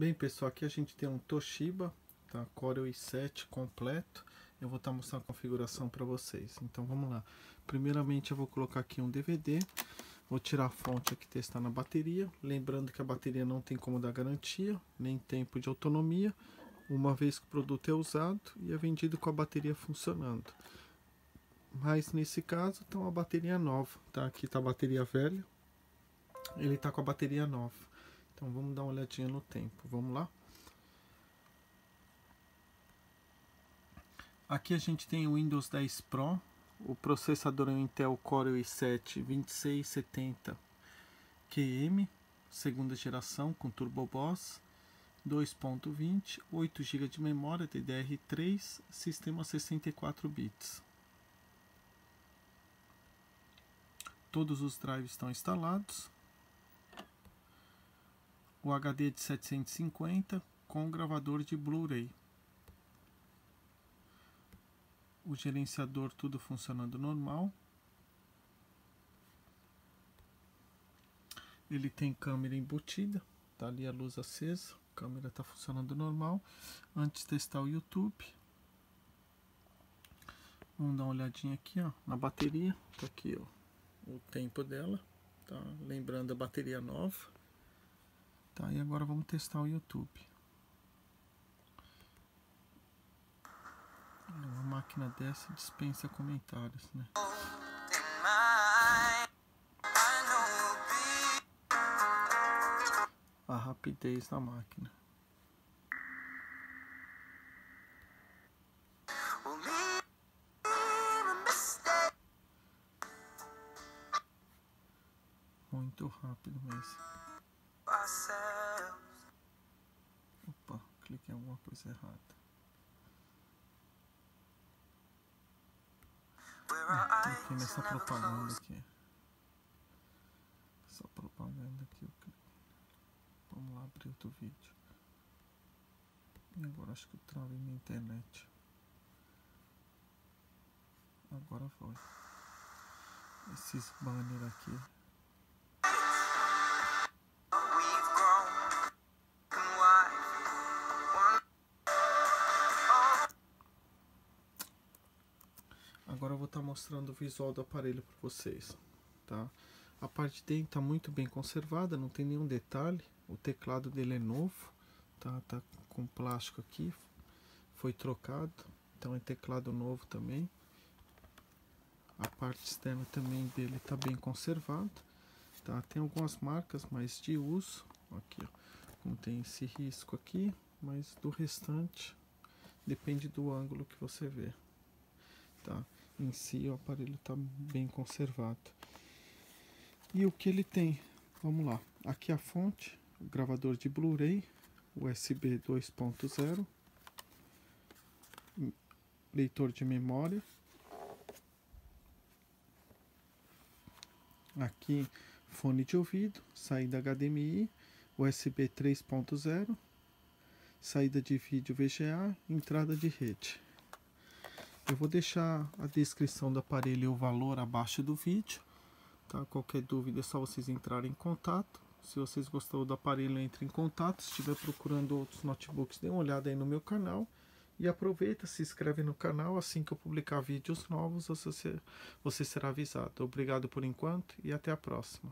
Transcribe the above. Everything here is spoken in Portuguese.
Bem pessoal, aqui a gente tem um Toshiba, tá? Core i7 completo. Eu vou estar tá mostrando a configuração para vocês. Então vamos lá. Primeiramente eu vou colocar aqui um DVD. Vou tirar a fonte aqui testar na bateria. Lembrando que a bateria não tem como dar garantia, nem tempo de autonomia. Uma vez que o produto é usado e é vendido com a bateria funcionando. Mas nesse caso está uma bateria nova, tá? Aqui está a bateria velha. Ele está com a bateria nova. Então vamos dar uma olhadinha no tempo. Vamos lá? Aqui a gente tem o Windows 10 Pro. O processador é o Intel Core i7 2670 QM, segunda geração com Turbo Boss, 2.20, 8 GB de memória DDR3, sistema 64 bits. Todos os drives estão instalados o HD de 750 com gravador de Blu-ray. O gerenciador tudo funcionando normal. Ele tem câmera embutida, tá ali a luz acesa, a câmera está funcionando normal. Antes de testar o YouTube, vamos dar uma olhadinha aqui, ó, na bateria. Tá aqui, ó, o tempo dela, tá? Lembrando a bateria nova. Tá, e agora vamos testar o YouTube. Uma máquina dessa dispensa comentários, né? A rapidez da máquina. Muito rápido mesmo. Opa, cliquei em alguma coisa errada. cliquei nessa propaganda aqui. Essa propaganda aqui. Vamos lá abrir outro vídeo. E agora acho que eu travei minha internet. Agora foi. Esses banners aqui. Agora eu vou estar tá mostrando o visual do aparelho para vocês, tá? A parte de dentro está muito bem conservada, não tem nenhum detalhe. O teclado dele é novo, tá? Tá com plástico aqui, foi trocado, então é teclado novo também. A parte externa também dele está bem conservada, tá? Tem algumas marcas, mas de uso, aqui, ó, como tem esse risco aqui, mas do restante depende do ângulo que você vê, tá? Em si o aparelho está bem conservado. E o que ele tem? Vamos lá. Aqui a fonte, o gravador de Blu-ray, USB 2.0, leitor de memória. Aqui fone de ouvido, saída HDMI, USB 3.0, saída de vídeo VGA, entrada de rede. Eu vou deixar a descrição do aparelho e o valor abaixo do vídeo. Tá? Qualquer dúvida é só vocês entrarem em contato. Se vocês gostaram do aparelho, entre em contato. Se estiver procurando outros notebooks, dê uma olhada aí no meu canal. E aproveita, se inscreve no canal. Assim que eu publicar vídeos novos, você, você será avisado. Obrigado por enquanto e até a próxima.